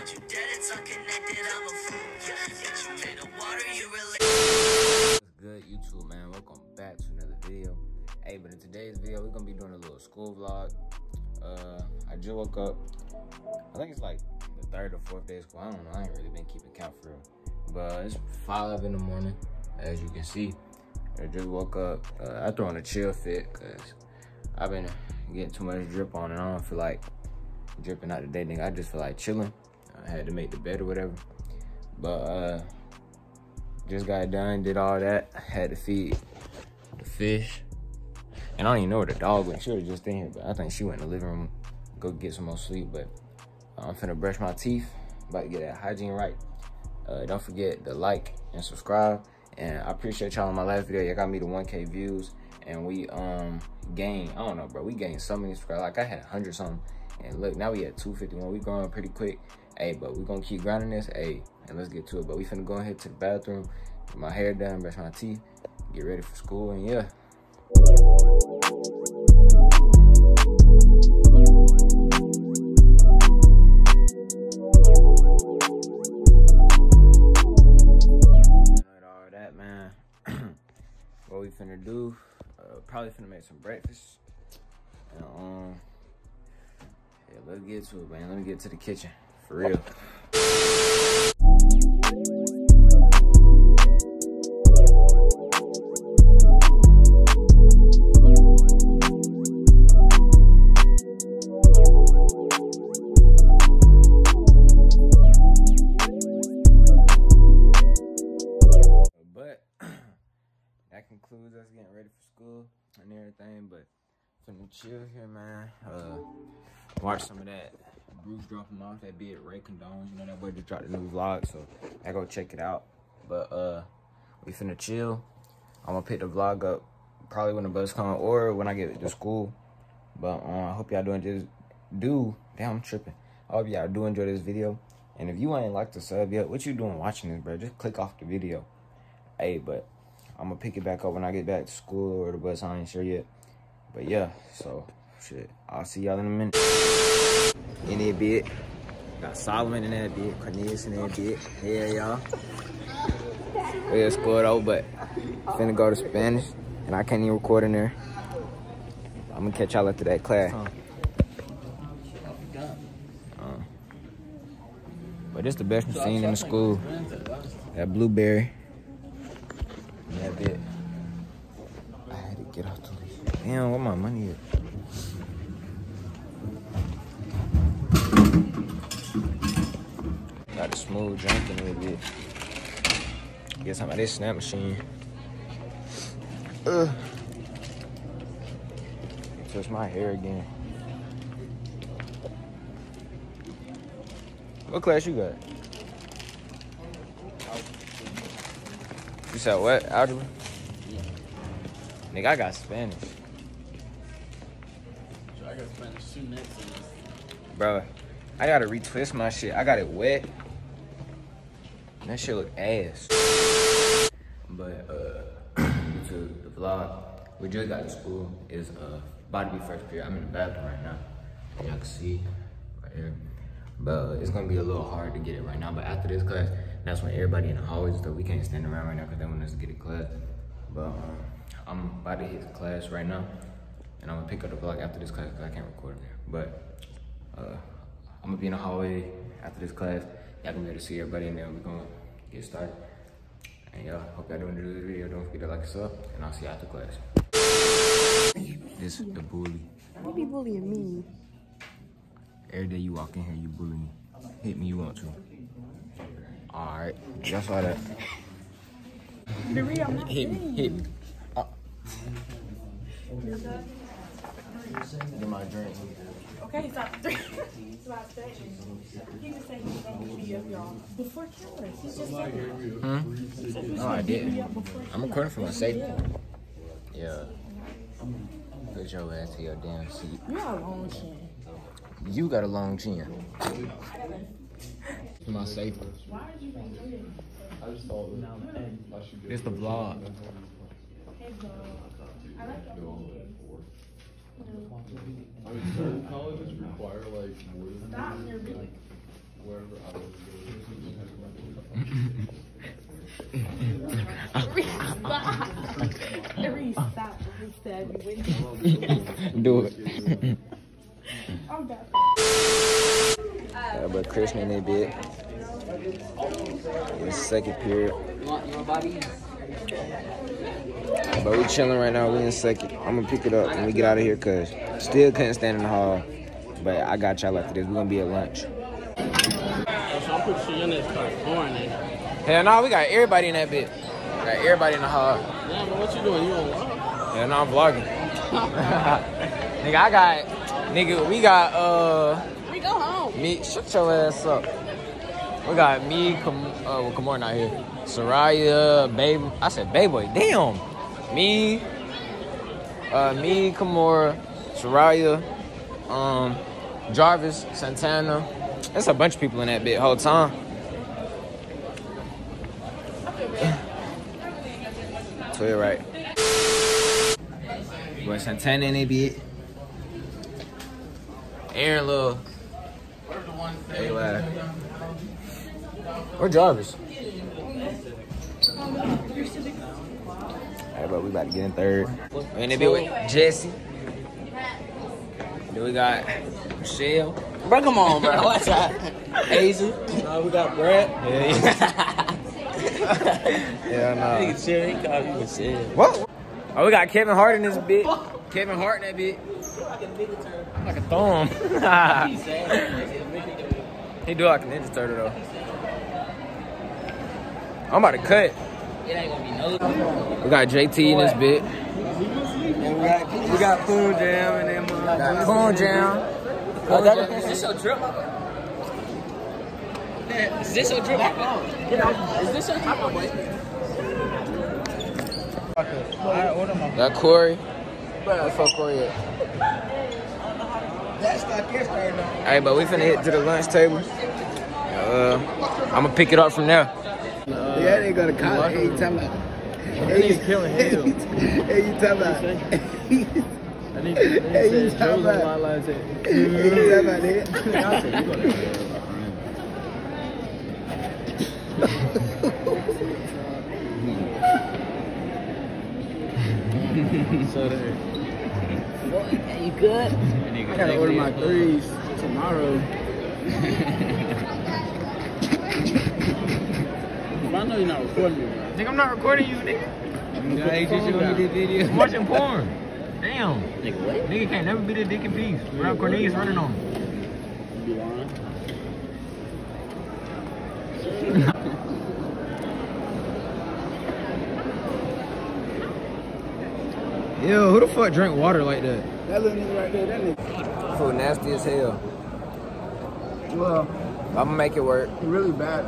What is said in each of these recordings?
You dead, it's unconnected, I'm a fool. But you the water, you relate. What's good, YouTube, man? Welcome back to another video. Hey, but in today's video, we're gonna be doing a little school vlog. Uh, I just woke up. I think it's like the third or fourth day of school. I don't know. I ain't really been keeping count for real. But it's five in the morning, as you can see. I just woke up. Uh, I throw on a chill fit because I've been getting too much drip on, and I don't feel like dripping out the day. Nigga, I just feel like chilling. I had to make the bed or whatever. But uh, just got done, did all that. Had to feed the fish. And I don't even know where the dog went. She was just in here, but I think she went in the living room, go get some more sleep. But I'm finna brush my teeth, about to get that hygiene right. Uh, don't forget to like and subscribe. And I appreciate y'all on my last video. Y'all got me to 1K views. And we um gained, I don't know, bro. We gained so many subscribers. Like I had 100 something. And look, now we at 251. We growing pretty quick. Hey, but we gonna keep grinding this. Hey, and let's get to it. But we finna go ahead to the bathroom, get my hair done, brush my teeth, get ready for school, and yeah. All that, man. what we finna do? Uh, probably finna make some breakfast. And, um, yeah, let's get to it, man. Let me get to the kitchen for real. But that concludes us getting ready for school and everything. But finna chill here, man. Uh, watch some of that. Bruce dropping off that bit Ray Condones. You know that boy just dropped a new vlog, so I go check it out. But uh, we finna chill. I'm gonna pick the vlog up probably when the bus come or when I get to school. But uh, I hope y'all doing just do. Damn, I'm tripping. I hope y'all do enjoy this video. And if you ain't like the sub yet, what you doing watching this, bro? Just click off the video. Hey, but I'm gonna pick it back up when I get back to school or the bus. I ain't sure yet. But yeah, so shit. I'll see y'all in a minute. In that bit. Got Solomon in that bit. Cornelius in that bit. Yeah, y'all. We at school though, but finna go to Spanish. And I can't even record in there. I'm gonna catch y'all after that class. Uh, but this the best machine in the school. That blueberry. That bit. I had to get off the leash. Damn, where my money at? Smooth drink in a little bit. Get some of this snap machine. Ugh. Touch my hair again. What class you got? You said what? Algebra? Nigga, I got Spanish. I got Spanish two next. Bro, I gotta retwist my shit. I got it wet. That shit look ass. But uh to the vlog, we just got to school. It's uh about to be first period. I'm in the bathroom right now. Y'all can see right here. But uh, it's gonna be a little hard to get it right now. But after this class, that's when everybody in the hallways stuff. We can't stand around right now because they want us to get a class. But um, I'm about to hit class right now. And I'm gonna pick up the vlog after this class because I can't record in there. But uh, I'm gonna be in the hallway after this class. Y'all gonna be able to see everybody in there. We're gonna get started. And y'all, hope y'all doing the video. Don't forget to like us up, and I'll see y'all after class. This is the bully. You be bullying me. Every day you walk in here, you bully me. Hit me, you want to. All right, that's all that. The real, I'm not Hit me, hit me. Uh. Get my drink. Okay, stop. stop stretching. He just said he's gonna beat me up, y'all. Before cameras. He's just said that. Hmm? He said he's No, I gonna beat me didn't. I'm cameras. recording for my safety. Yeah. Put your ass to your damn seat. You got a long chin. You got a long chin. For my safety. I just thought that I should get It's the vlog. I mean, require like more than like wherever. I Reese, stop. Reese, stab you. Do it. I'm done. Yeah, but Krishna in that bit. In the second period. But we chilling right now. We in second. I'm gonna pick it up when we get out of here, cause still couldn't stand in the hall. But I got y'all after this. We're gonna be at lunch. So I'm pretty sure your next car born then. Hell no, we got everybody in that bit. Got everybody in the hall. Yeah, but what you doing? You on vlog? Yeah, no, I'm vlogging. nigga, I got, nigga, we got, uh, We go home. me, shut your ass up. We got me, Kam, uh, well, Kamar not here. Soraya, Babe, I said Babe Boy, damn. Me, uh, me, Kamora, Soraya, um, Jarvis, Santana. There's a bunch of people in that bit whole time. So you're right. Boy, Santana in that bit. Aaron Lil. Hey, lad. Where Jarvis? Hey, but we about to get in third. In the bit with Jesse. Then we got Michelle. Bro, come on, bro. Watch out. Hazel. Uh, we got Brett. Yeah, yeah. yeah, no. Nigga, chill. He called you Michelle. What? Oh, we got Kevin Hart in this bit. Kevin Hart in that bit. Like a thumb. he do like a Ninja Turtle though. I'm about to cut. It ain't gonna be no. We got JT in this bit. And we got we got Jam and then Got Coon Jam. Oh, that, is this your drip? Is this your drip? Is this your drip, boy? Got Corey. Where the fuck Corey at? That's not this right. Hey, but we finna hit to the lunch table. Uh, I'm gonna pick it up from there. Yeah, they gonna call it. Hey, you talking about? Hey, you killing him. Hey, you talking about? I need Hey, you talking about? Hey, you talking about it? So there. You good? I gotta order my threes tomorrow. I know you're not recording me, bro. Nigga, I'm not recording you, nigga. Yeah, you just showed me this video. I'm watching porn. Damn. Nigga, what? Nigga can't never be the dick in peace without Cornelius running on him. You be lying. Yo, who the fuck drink water like that? That little nigga right there, that nigga. Food nasty as hell. Well, I'm gonna make it work. really bad.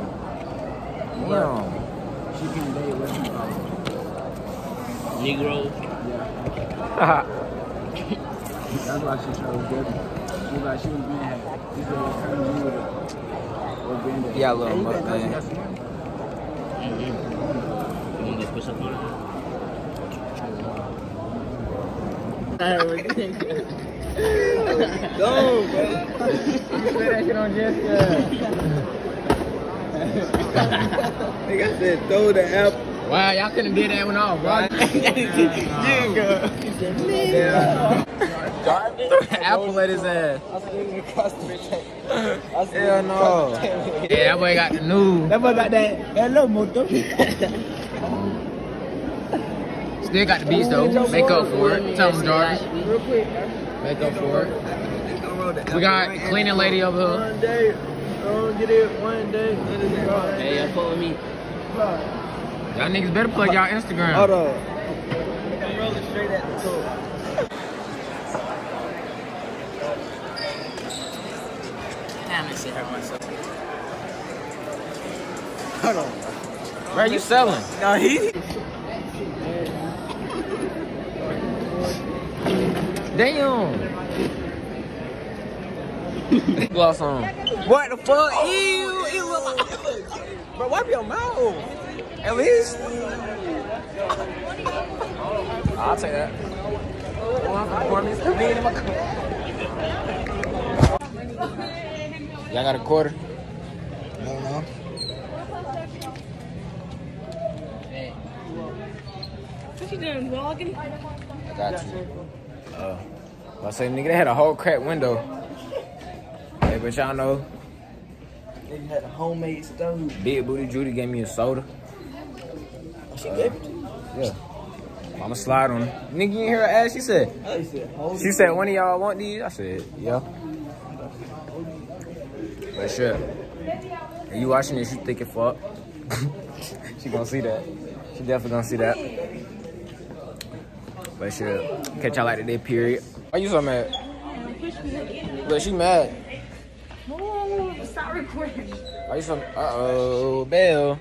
Damn. She can't date with him. Negro. Yeah. That's why she chose Debbie. She was like, she was being happy. She said, well, turn me with it. Or Granddad. Yeah, little Hey, you bet Mustang. Dusty got some money? Mm-hmm. You want to push up on it? Go, bro. Nigga said, throw the apple. Wow, y'all couldn't get that one off, bro. Apple at his ass. Hell no. Yeah, that boy got the new. That boy got that. Hello, moto. Still got the beats though. Make up for it. Tell him, Jarvis. Real quick. Make up for it. We got cleaning lady over here. One get it one day. Hey, y'all follow me. Y'all niggas better plug y'all Instagram. Hold on. I'm rolling straight at the top. Damn, this shit hurt myself. Hold on. Where are you selling? No, he. Damn. Gloss on. What the fuck? Ew, it look like. Bro, wipe your mouth. At least. I'll take that. Y'all got a quarter? I don't know. What you doing, vlogging? I got you. Uh, I say, nigga, they had a whole crack window. Hey, but y'all know, They had a homemade stove. Big Booty Judy gave me a soda. She gave it to you. Uh, yeah. I'ma slide on it. Nigga, you ain't hear her ask? She said, I said, she said, one of y'all want these? I said, yeah. But shit. Are you watching this? You think it fuck? she gonna see that. She definitely gonna see that. But shit. Catch y'all like today, period. Why you so mad? Look, she mad. Oh, stop recording. Why you so Uh-oh, Bell.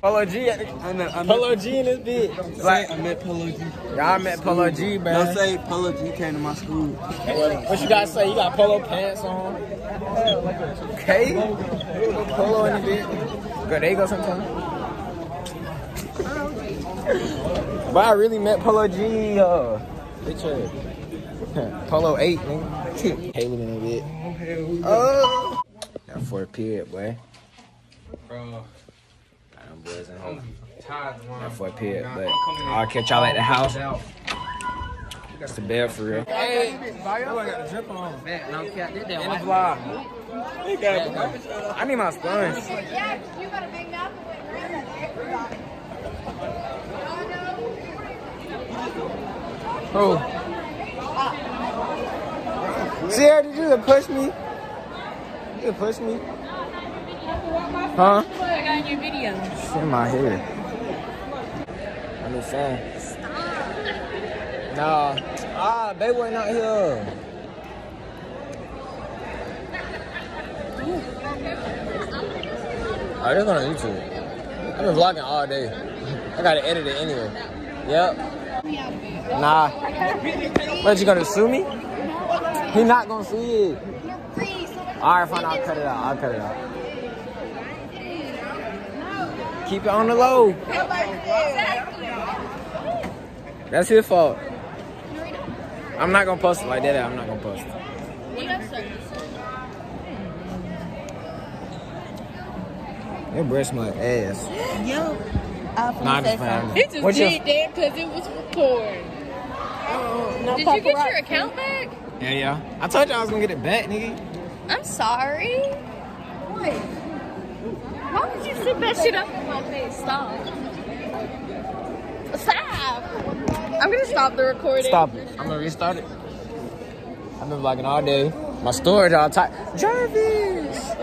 Polo G at the I met, I met, Polo G in this bitch. Like, I met Polo G. Y'all met Polo G, man. Don't say Polo G came to my school. What, what you gotta say? You got polo pants on? Okay. Polo in the bit. Good, there you go sometime. but I really met Polo G, uh, bitch, uh, Polo 8, nigga. Caleb in a bit. Oh. That for a period, boy. Bro, Got them boys in I'm home. tired of That one. for a period, but I'll catch y'all at the house. That's the bed for real. Hey, oh, I got the drip on. Man, no cap, did In the vlog. I need my sponge. Yeah, you got a big mouth Oh. Sierra, did you just push me? You just push me? Huh? I got your video. It's in my head. I'm just saying. Nah. Ah, baby boy not here. Oh, this on YouTube. I've been vlogging all day. I gotta edit it anyway. Yep. Nah. What, you gonna sue me? He not gonna sue you. Alright, fine, I'll cut it out. I'll cut it out. Keep it on the low. That's his fault. I'm not gonna post it like that. I'm not gonna post it. Your breath smell like ass. Yo, Nah, I'm just playing. He just What's your- did that because it was recorded. no Did you get your account back? Yeah, yeah. I told you I was gonna get it back, nigga. I'm sorry. Why would you sit that shit up in my face? Stop. Stop. I'm gonna stop the recording. Stop it. I'm gonna restart it. I've been vlogging all day. My storage all tight. Jarvis!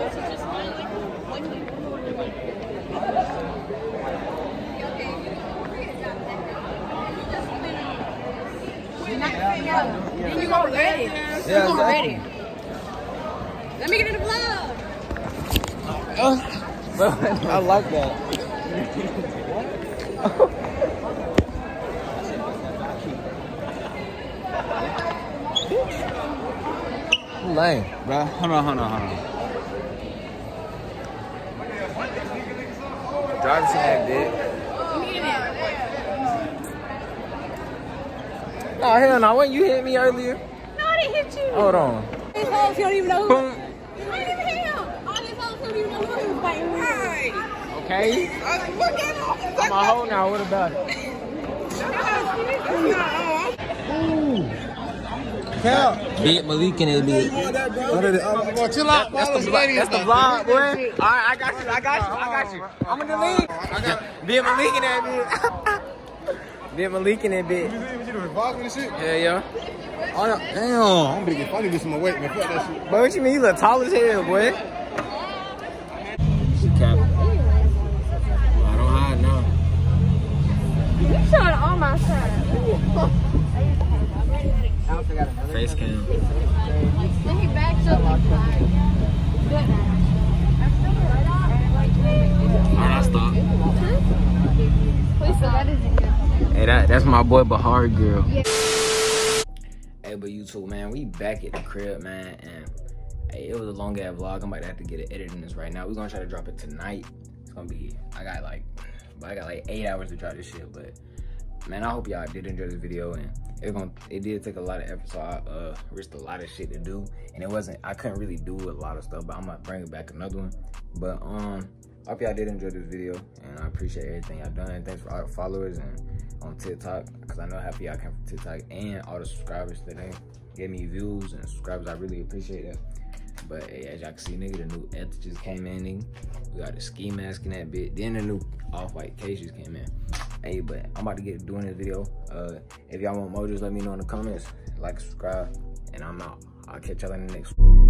Then you already. Yeah, You already. Let me get in the vlog. I like that. Lame. Bro, hold on, hold on, hold on. Jarvis in that bit. Oh hell no! When you hit me earlier? No, I didn't hit you. Hold on. These hoes don't even know who. Boom. Not even him. All these hoes don't even know who he was fighting with. Okay. I'm a hoe now. What about it? Big Malik in it, big. Boy, chill out. That's the, vlog, that's the vlog, boy. All right, I got you. I got you. I got you. I'm in the league. I got Big Malik in that bitch. Big Malik in that bitch. you see the vlogging and shit? Yeah, yeah. Oh. Damn. I'm gonna get funny with some weight, man. Fuck that shit. But what you mean? You look tall as hell, boy. She cap. I don't hide now. You showing all my side. Face cam. Then he backs up. Alright, I stop. Please, so that isn't good. Hey, that, that's my boy Bahar girl. Hey, but YouTube, man, we back at the crib, man, and hey, it was a long ass vlog. I'm about to have to get it edited in this right now. We're gonna try to drop it tonight. It's gonna be, I got like, I got like eight hours to drop this shit, but man, I hope y'all did enjoy this video, and it gonna, it did take a lot of effort, so I uh risked a lot of shit to do, and it wasn't, I couldn't really do a lot of stuff, but I'm gonna bring it back another one. But um, I hope y'all did enjoy this video, and I appreciate everything y'all done. Thanks for all the followers and on TikTok because I know half of y'all came from TikTok and all the subscribers that they gave me views and subscribers. I really appreciate that. But hey, as y'all can see, nigga, the new Eth just came in. We got the ski mask in that bit. Then the new off-white case just came in. Hey, but I'm about to get doing this video. Uh, if y'all want more, just let me know in the comments. Like, subscribe, and I'm out. I'll catch y'all in the next one.